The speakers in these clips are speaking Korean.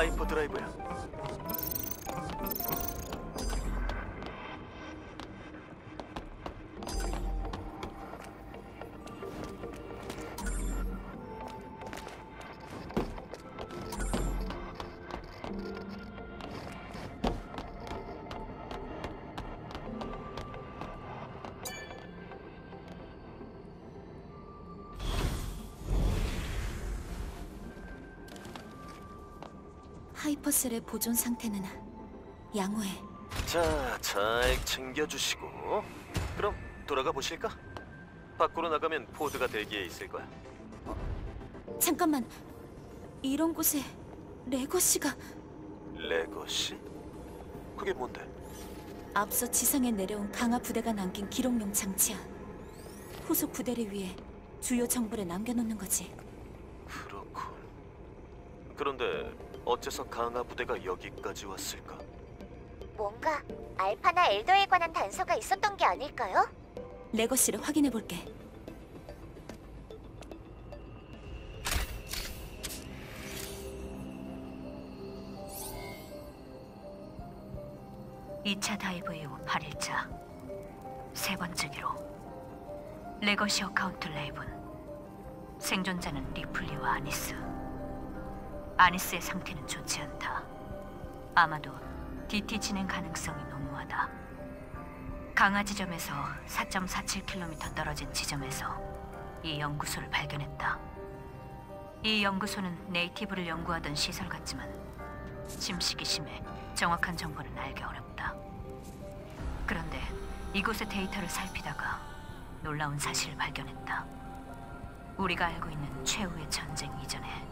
하이퍼 드라이브야. Hyper Cell의 보존 상태는 양호해. 자, 잘 챙겨주시고. 그럼 돌아가 보실까? 밖으로 나가면 pod가 대기에 있을 거야. 잠깐만. 이런 곳에 레거시가 Legacy? 그게 뭔데? 앞서 지상에 내려온 강화 부대가 남긴 기록용 장치야. 후속 부대를 위해 주요 정보를 남겨놓는 거지. 그런데 어째서 강화 부대가 여기까지 왔을까? 뭔가 알파나 Elder에 관한 단서가 있었던 게 아닐까요? Legacy를 확인해 볼게. 이차 dive 이후 8일차 세 번째 기록 legacy account Raven 생존자는 리플리와 아니스 아니스의 상태는 좋지 않다 아마도 DT 진행 가능성이 농후하다 강화 지점에서 4.47km 떨어진 지점에서 이 연구소를 발견했다 이 연구소는 네이티브를 연구하던 시설 같지만 침식이 심해 정확한 정보는 알기 어렵다. 그런데 이곳의 데이터를 살피다가 놀라운 사실을 발견했다. 우리가 알고 있는 최후의 전쟁 이전에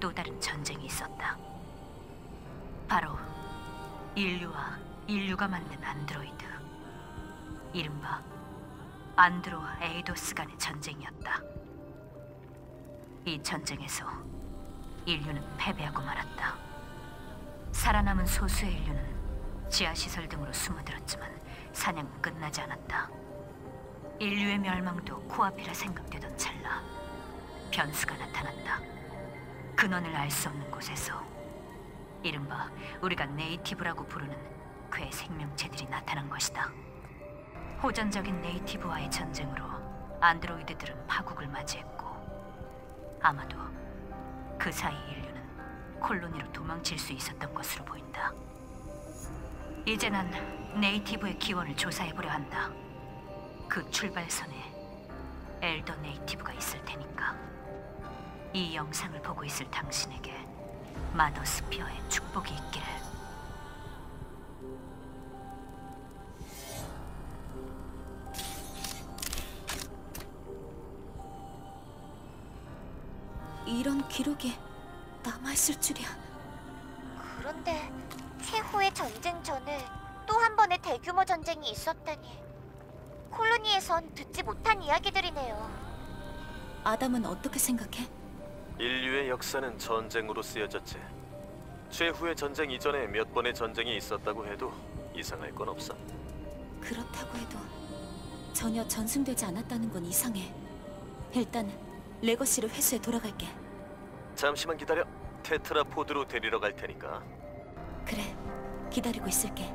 또 다른 전쟁이 있었다. 바로 인류와 인류가 만든 안드로이드. 이른바 안드로 에이도스 간의 전쟁이었다. 이 전쟁에서 인류는 패배하고 말았다. 살아남은 소수의 인류는 지하시설 등으로 숨어들었지만 사냥은 끝나지 않았다. 인류의 멸망도 코앞이라 생각되던 찰나 변수가 나타났다. 근원을 알 수 없는 곳에서 이른바 우리가 네이티브라고 부르는 괴 생명체들이 나타난 것이다. 호전적인 네이티브와의 전쟁으로 안드로이드들은 파국을 맞이했고 아마도 그 사이 인류는 콜로니로 도망칠 수 있었던 것으로 보인다. 이제 난 네이티브의 기원을 조사해보려 한다. 그 출발선에 엘더 네이티브가 있을 테니까. 이 영상을 보고 있을 당신에게 마더스피어의 축복이 있기를. 이런 기록이 남아있을 줄이야. 그런데 최후의 전쟁 전에 또 한 번의 대규모 전쟁이 있었다니 콜로니에선 듣지 못한 이야기들이네요. 아담은 어떻게 생각해? 인류의 역사는 전쟁으로 쓰여졌지. 최후의 전쟁 이전에 몇 번의 전쟁이 있었다고 해도 이상할 건 없어. 그렇다고 해도 전혀 전승되지 않았다는 건 이상해. 일단 레거시를 회수해 돌아갈게. 잠시만 기다려. 테트라포드로 데리러 갈 테니까. 그래, 기다리고 있을게.